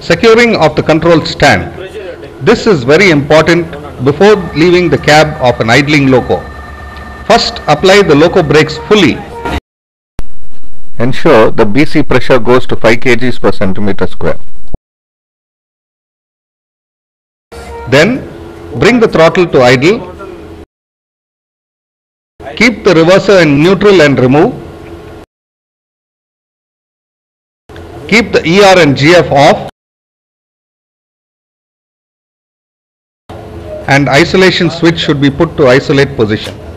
Securing of the control stand. This is very important before leaving the cab of an idling loco. First apply the loco brakes fully. Ensure the BC pressure goes to 5 kg per centimeter square. Then bring the throttle to idle. Keep the reverser in neutral and remove. Keep the ER and GF off. And isolation switch should be put to isolate position.